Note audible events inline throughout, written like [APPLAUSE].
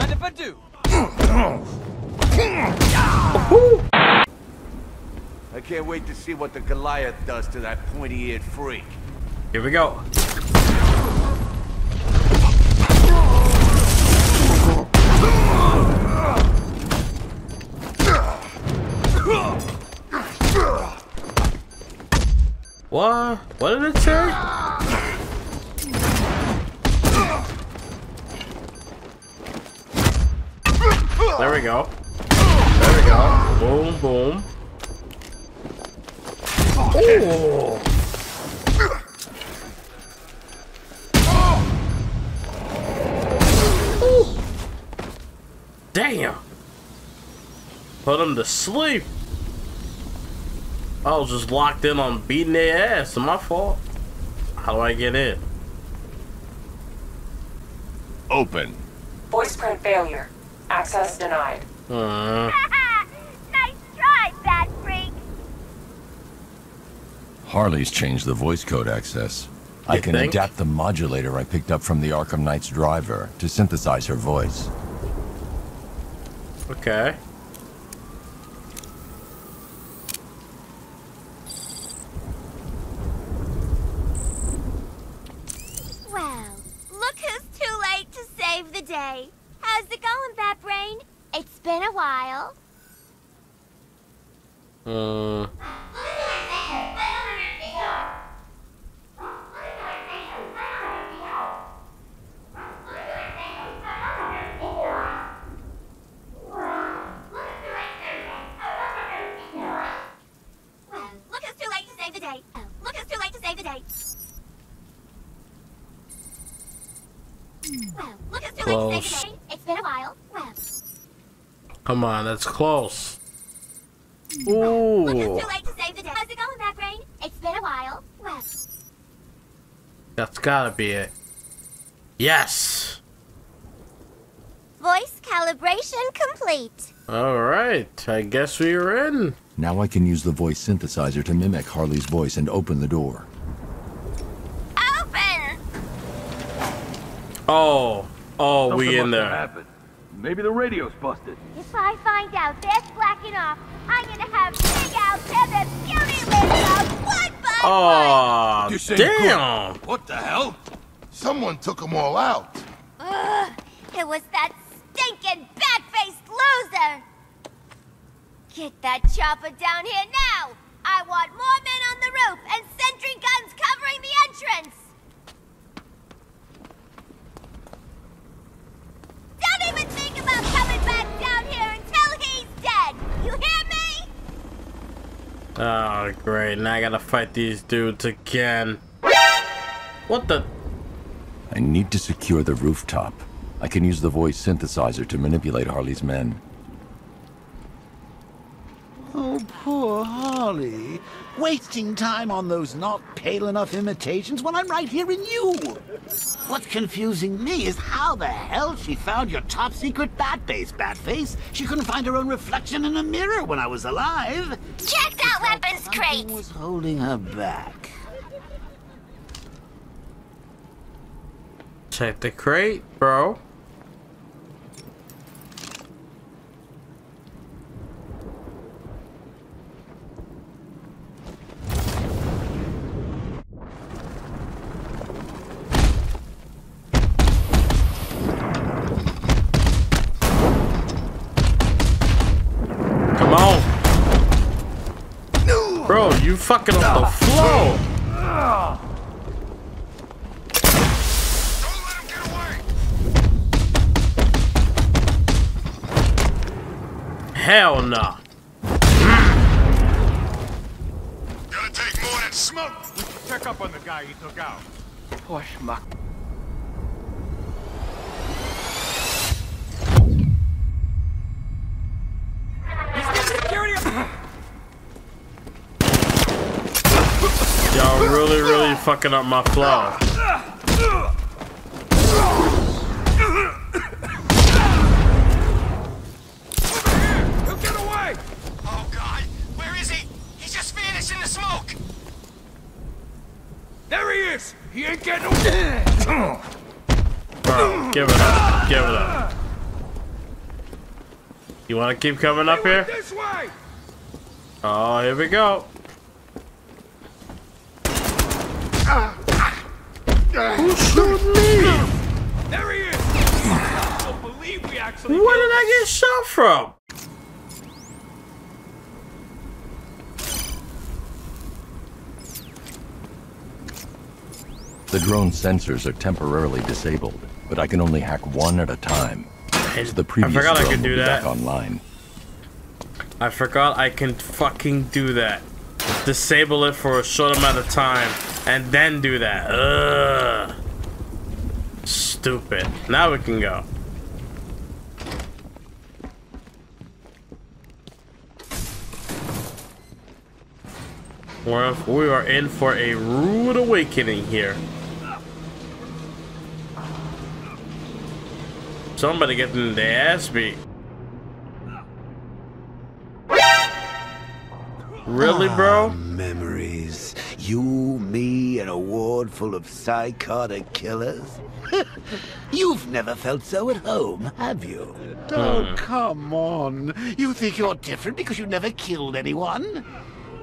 Mind if I do? I can't wait to see what the Goliath does to that pointy-eared freak. Here we go. What? What did it say? There we go. There we go. Boom, boom. Oh! Damn! Put them to sleep. I was just locked in on beating their ass. It's my fault. How do I get in? Open. Voice print failure. Access denied. [LAUGHS] Nice try, bad freak. Harley's changed the voice code access. I can think? adapt the modulator I picked up from the Arkham Knight's driver to synthesize her voice. okay. Well, look who's too late to save the day. How's it going, Bat Brain? It's been a while. Uh, come on, that's close. look who's Ooh. too late to save the day. How's it going, Bat Brain? It's been a while. Well, That's gotta be it. Yes! voice calibration complete. Alright, I guess we are in. Now I can use the voice synthesizer to mimic Harley's voice and open the door. Open! Oh, oh, we in there. happened. Maybe the radio's busted. If I find out that's blacking off, I'm gonna have Big Al tear the beauty lids off one by Oh, This ain't damn! What the hell? Someone took them all out. Ugh, it was that stinking bat-faced loser! Get that chopper down here now! I want more men on the roof and sentry guns covering the entrance! Oh, great. Now I gotta fight these dudes again. What the? I need to secure the rooftop. I can use the voice synthesizer to manipulate Harley's men. Oh, poor Harley. Wasting time on those not pale enough imitations when I'm right here in you. What's confusing me is how the hell she found your top secret bat base, Batface. She couldn't find her own reflection in a mirror when I was alive. Check that weapons crate! was holding her back. Check the crate, bro. Hell no. Gonna take more than smoke! Check up on the guy you took out. Poor schmuck. Y'all really, really fucking up my flow. He'll get away! Oh god! Where is he? He just vanished in the smoke! There he is! He ain't getting away! Bro, give it up. Give it up. You want to keep coming up here? This way! Oh, here we go. Who shot me? There he is! I don't believe we actually Where did I get shot from? The drone sensors are temporarily disabled, but I can only hack one at a time. So the previous forgot I drone could do that. back online. I forgot I can fucking do that. Disable it for a short amount of time and then do that. Ugh. Stupid. Now we can go. We're, we are in for a rude awakening here. Somebody getting their ass beat. Really, ah, bro? Memories. You, me, and a ward full of psychotic killers. [LAUGHS] You've never felt so at home, have you? Oh, hmm. come on. You think you're different because you never killed anyone?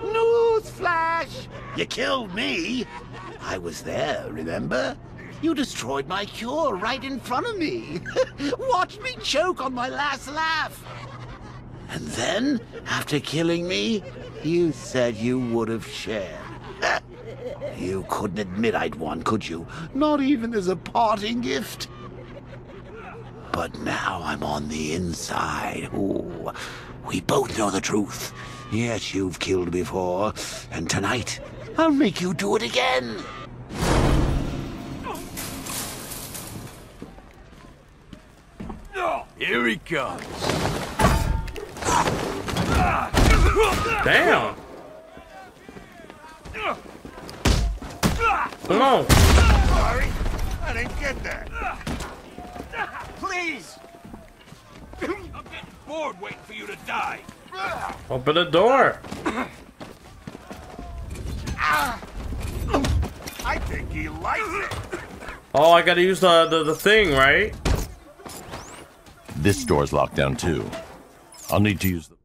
Newsflash! You killed me. I was there, remember? You destroyed my cure right in front of me. [LAUGHS] Watched me choke on my last laugh. And then, after killing me, you said you would have shared. [LAUGHS] you couldn't admit I'd won, could you? Not even as a parting gift. But now I'm on the inside. Ooh, we both know the truth. Yes, you've killed before, and tonight I'll make you do it again. Here he comes. Damn. Come on. Sorry, I didn't get that. Please! I'm getting bored waiting for you to die. Open the door. I think he likes it. Oh, I gotta use the, the, the thing, right? This door's locked down too. I'll need to use the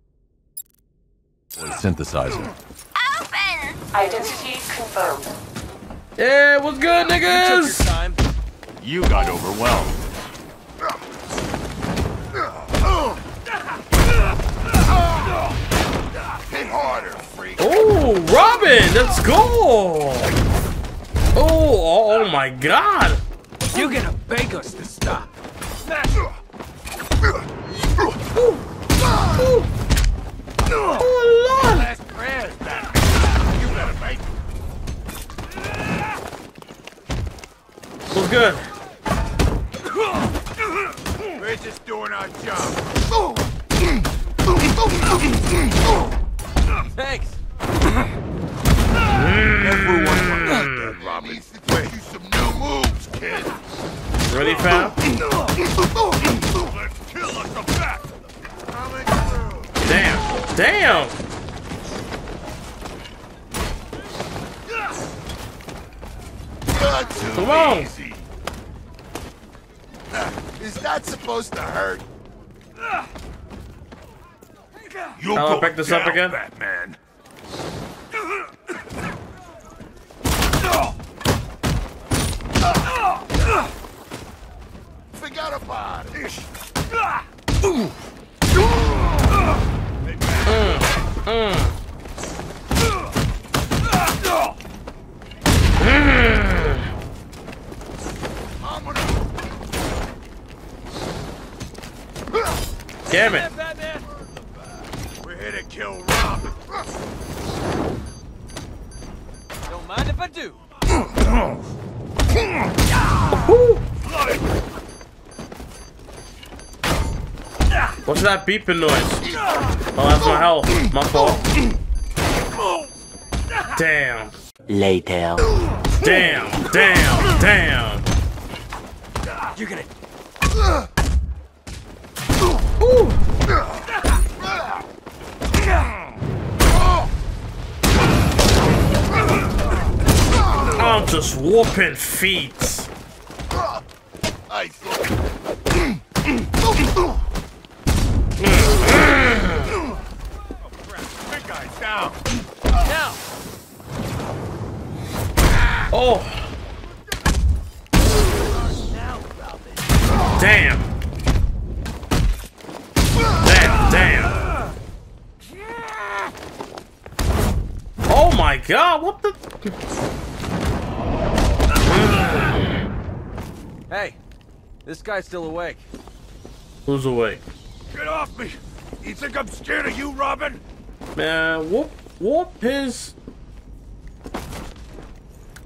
synthesizer. Open! Identity confirmed. Yeah, what's good, niggas? time. You got overwhelmed. Hit harder, freak. Oh, Robin, let's go. Oh, oh, oh my God. You're gonna beg us to stop. What's good? We're just doing our job. Oh. [CLEARS THROAT] Oh. Oh. Pick this up down, again. Batman. Forgot about it. I'm gonna Damn it. We're here to kill Robin. Don't mind if I do. What's that beeping noise? Oh, that's my health. My fault. Damn. Later. Damn. Damn. Damn. You're gonna. I'm just warping feet. Oh. Damn! Damn, damn! Oh my god, what the... Hey, this guy's still awake. Who's awake? Get off me! You think I'm scared of you, Robin? Man, whoop, whoop his.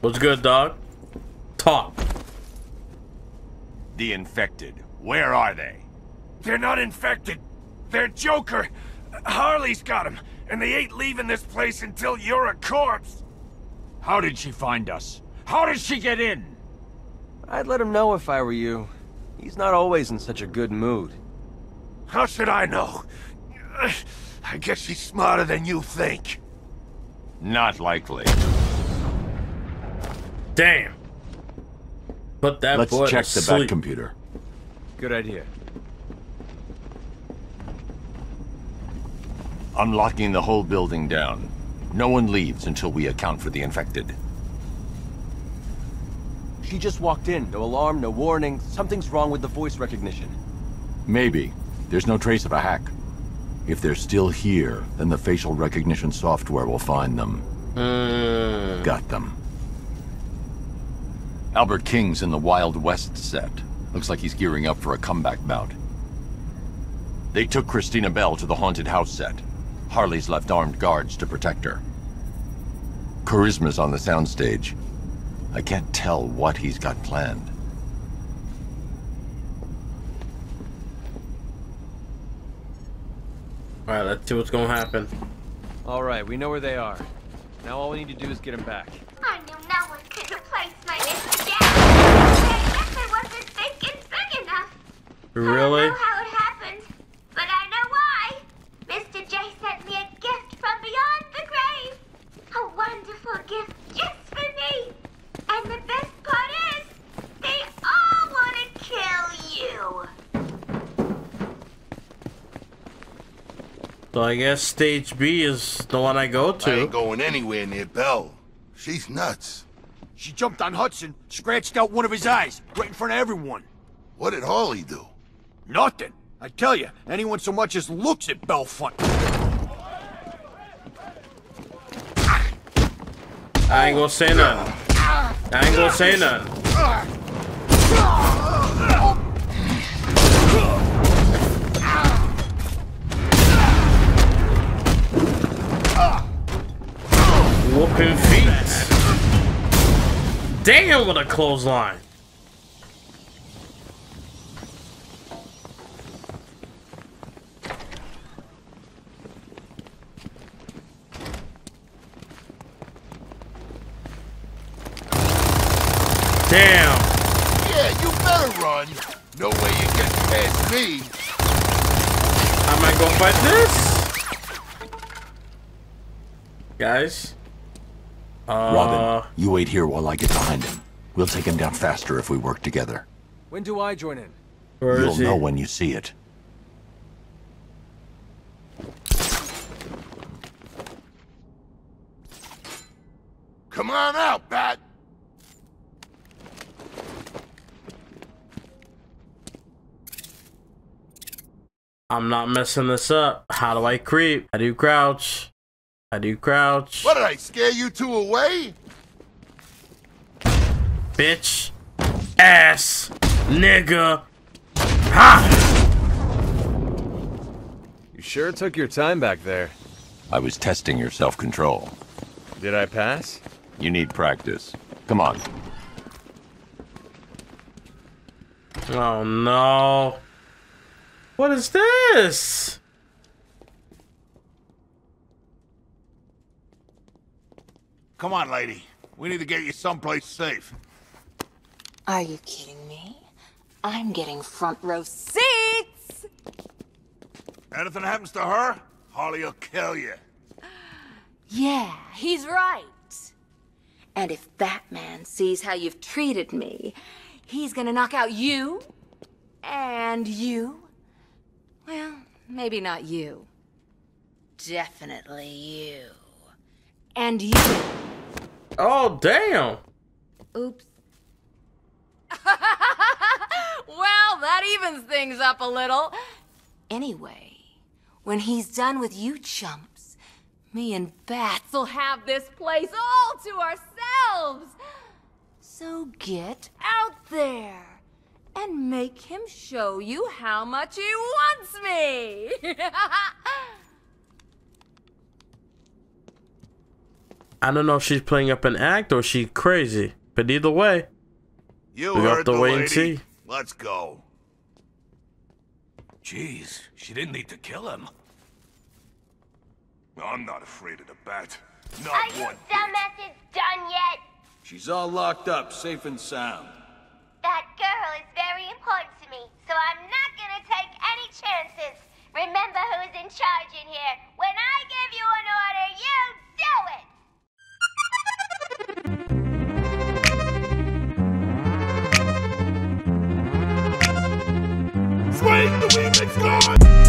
What's good, dog? Talk. The infected. Where are they? They're not infected. They're Joker. Harley's got him, and they ain't leaving this place until you're a corpse. How did she find us? How did she get in? I'd let him know if I were you. He's not always in such a good mood. How should I know? I guess she's smarter than you think. Not likely. Damn. Put that Let's boy check to the sleep. back computer. Good idea. Unlocking the whole building down. No one leaves until we account for the infected. She just walked in. No alarm, no warning. Something's wrong with the voice recognition. Maybe. There's no trace of a hack. If they're still here, then the facial recognition software will find them. Mm, Got them. Albert King's in the Wild West set. Looks like he's gearing up for a comeback bout. They took Christina Bell to the haunted house set. Harley's left armed guards to protect her. Charisma's on the soundstage. I can't tell what he's got planned. Alright, let's see what's gonna happen. All right, we know where they are. Now all we need to do is get him back. I knew no one could replace my Mr. J. I guess I wasn't thinking big enough. I Really? don't know how it happened, but I know why. Mr. J sent me a gift from beyond the grave. A wonderful gift just for me. And the best part is, they all want to kill you. So I guess stage B is the one I go to. I to. ain't going anywhere near Bell. She's nuts. She jumped on Hudson, scratched out one of his eyes, right in front of everyone. What did Harley do? Nothing. I tell you, anyone so much as looks at Belfont. I ain't gonna say nothing. I ain't gonna say nothing. Whooping feet. Damn, what a clothesline. Damn. Yeah, you better run. No way you get past me. I might go fight this. Guys. Uh, Robin, you wait here while I get behind him. We'll take him down faster if we work together. When do I join in? where You'll know when you see it. Come on out, Bat. I'm not messing this up. How do I creep? I do you crouch. I do crouch. What did I scare you two away? Bitch. Ass. Nigga. Ha! You sure took your time back there. I was testing your self-control. Did I pass? You need practice. Come on. Oh no. What is this? Come on, lady. We need to get you someplace safe. Are you kidding me? I'm getting front row seats! Anything happens to her, Harley will kill you. Yeah, he's right. And if that man sees how you've treated me, he's gonna knock out you and you. Well, maybe not you. Definitely you. And you. Oh damn. Oops. [LAUGHS] well, that evens things up a little. Anyway, when he's done with you chumps, me and Bats will have this place all to ourselves. So get out there and make him show you how much he wants me. [LAUGHS] I don't know if she's playing up an act or she's crazy, but either way, You we have to the wait lady. and see. Let's go. Jeez, she didn't need to kill him. I'm not afraid of the bat. Not Are you one. dumbasses done yet? She's all locked up, safe and sound. That girl is very important to me, so I'm not gonna take any chances. Remember who's in charge in here. When I give you an order, you do it! Swing the remix gone!